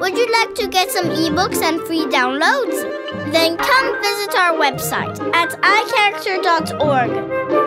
Would you like to get some ebooks and free downloads? Then come visit our website at iCharacter.org.